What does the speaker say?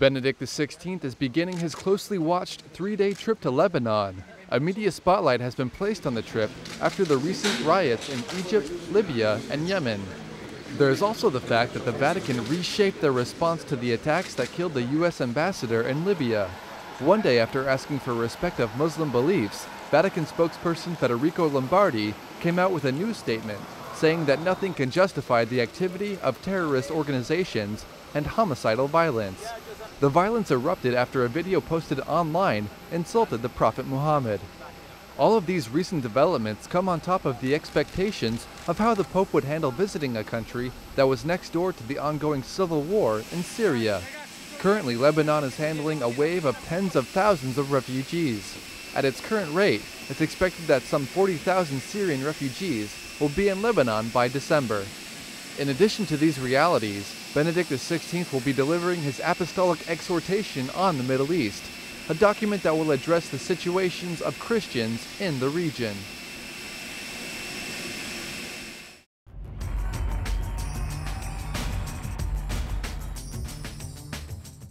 Benedict XVI is beginning his closely watched three day trip to Lebanon. A media spotlight has been placed on the trip after the recent riots in Egypt, Libya, and Yemen. There is also the fact that the Vatican reshaped their response to the attacks that killed the U.S. ambassador in Libya. One day after asking for respect of Muslim beliefs, Vatican spokesperson Federico Lombardi came out with a news statement saying that nothing can justify the activity of terrorist organizations and homicidal violence. The violence erupted after a video posted online insulted the Prophet Muhammad. All of these recent developments come on top of the expectations of how the Pope would handle visiting a country that was next door to the ongoing civil war in Syria. Currently, Lebanon is handling a wave of tens of thousands of refugees. At its current rate, it's expected that some 40,000 Syrian refugees will be in Lebanon by December. In addition to these realities, Benedict XVI will be delivering his apostolic exhortation on the Middle East, a document that will address the situations of Christians in the region.